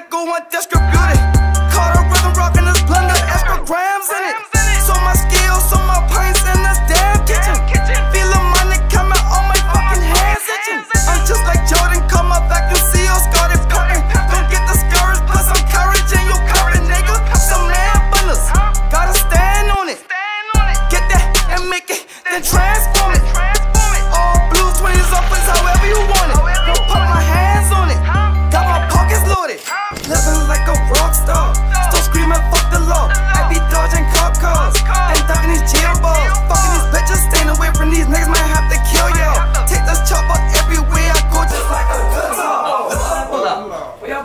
I go and distribute it. Caught a rhythm rockin' this blender, extra grams in it. So my skills, so my pints in this damn kitchen. Feel the money coming on my fucking hands itching. I'm just like Jordan, call my vacuum seal, started popping. Don't get discouraged, put some courage in your current nigga. Some man bunners, gotta stand on it. Get that and make it, then transform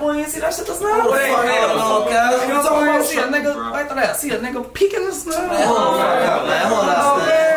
boy ain't see that shit just now? Wait, hell no, cuz. You know what I'm talking about? See a nigga, right there, see a nigga peeking this now. Hold up, man. Hold up. Hold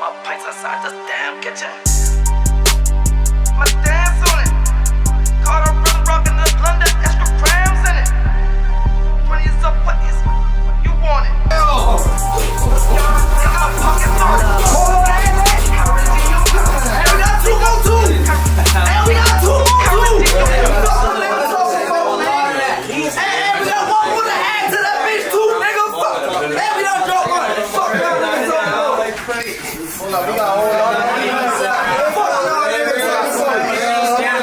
Much place inside this damn kitchen. My dance on it. Caught Hold up, we got hold on.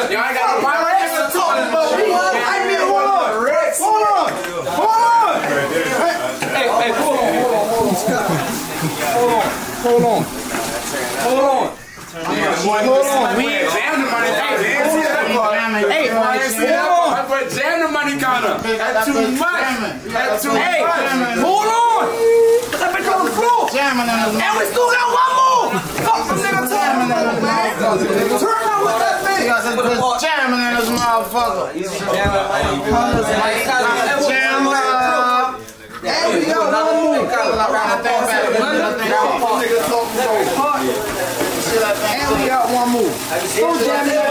Y'all ain't got no power. Hey, hey, hold on, hold on, hold on. Hold on. Hold on. Hold on. We jam the money counter. Hey, hold on. But jam the money counter. That's too much. That's too Hey, much. Hold on. That bitch on the floor. Jamming in his And we still got one. Fuck some nigga Jamming in his mouth. Turn around with that thing. Jamming in his motherfucker. Jam up. And we got one more. And we got one more. Don't jam that bitch easy.